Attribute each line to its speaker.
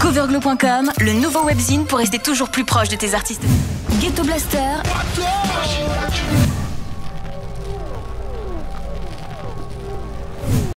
Speaker 1: Coverglow.com, le nouveau webzine pour rester toujours plus proche de tes artistes. Ghetto Blaster,